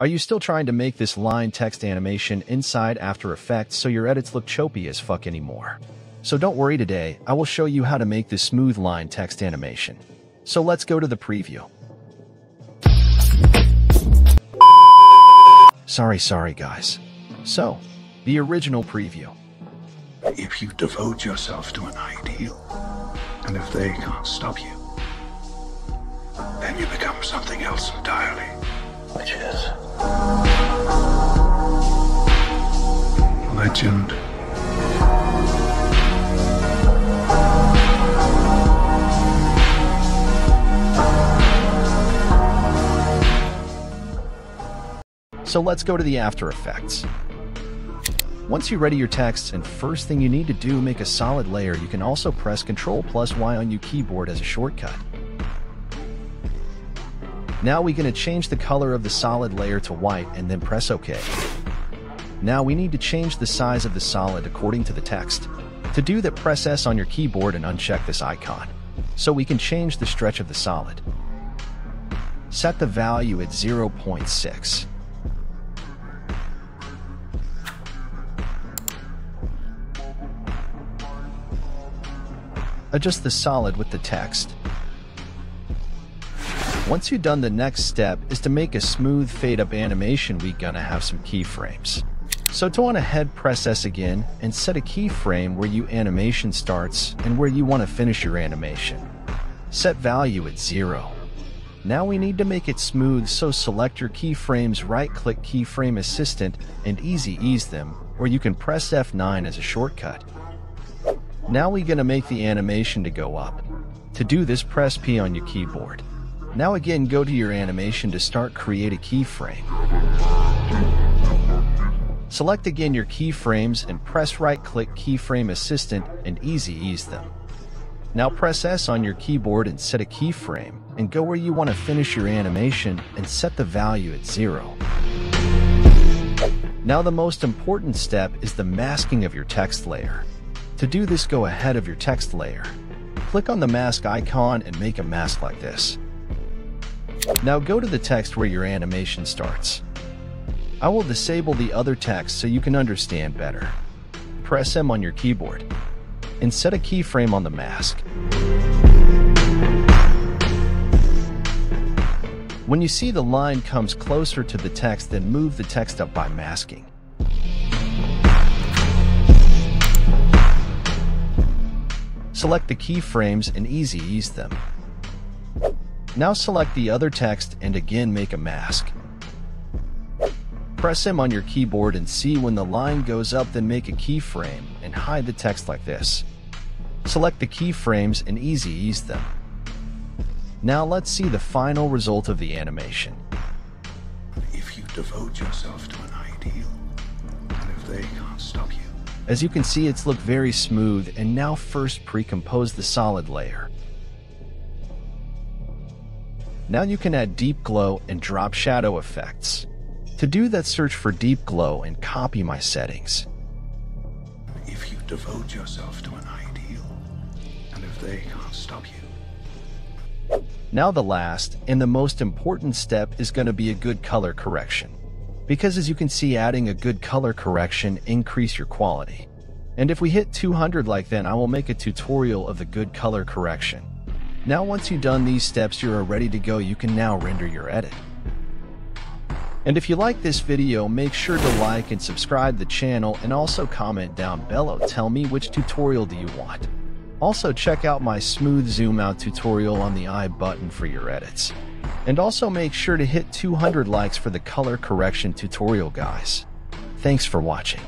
Are you still trying to make this line text animation inside After Effects so your edits look choppy as fuck anymore? So don't worry today, I will show you how to make this smooth line text animation. So let's go to the preview. Sorry, sorry guys. So, the original preview. If you devote yourself to an ideal, and if they can't stop you, then you become something else entirely. Which is? Legend. So let's go to the After Effects. Once you ready your texts, and first thing you need to do make a solid layer, you can also press Ctrl plus Y on your keyboard as a shortcut. Now we're going to change the color of the solid layer to white and then press OK. Now we need to change the size of the solid according to the text. To do that, press S on your keyboard and uncheck this icon, so we can change the stretch of the solid. Set the value at 0.6. Adjust the solid with the text. Once you've done the next step is to make a smooth fade up animation We're gonna have some keyframes. So to on head press S again and set a keyframe where you animation starts and where you want to finish your animation. Set value at 0. Now we need to make it smooth so select your keyframes right click keyframe assistant and easy ease them or you can press F9 as a shortcut. Now we're going to make the animation to go up. To do this press P on your keyboard. Now again go to your animation to start create a keyframe. Select again your keyframes and press right click keyframe assistant and easy ease them. Now press S on your keyboard and set a keyframe and go where you want to finish your animation and set the value at zero. Now the most important step is the masking of your text layer. To do this go ahead of your text layer. Click on the mask icon and make a mask like this. Now go to the text where your animation starts. I will disable the other text so you can understand better. Press M on your keyboard and set a keyframe on the mask. When you see the line comes closer to the text, then move the text up by masking. Select the keyframes and easy ease them. Now select the other text and again make a mask. Press M on your keyboard and see when the line goes up then make a keyframe and hide the text like this. Select the keyframes and easy ease them. Now let's see the final result of the animation. If you devote yourself to an ideal, and if they can't stop you, As you can see it's looked very smooth and now first pre-compose the solid layer. Now you can add deep glow and drop shadow effects. To do that, search for Deep Glow and copy my settings. if you devote yourself to an ideal, and if they can't stop you, Now the last and the most important step is going to be a good color correction. Because as you can see, adding a good color correction increase your quality. And if we hit 200 like then, I will make a tutorial of the good color correction. Now once you've done these steps, you are ready to go. You can now render your edit. And if you like this video, make sure to like and subscribe the channel and also comment down below. Tell me which tutorial do you want. Also check out my smooth zoom out tutorial on the I button for your edits. And also make sure to hit 200 likes for the color correction tutorial guys. Thanks for watching.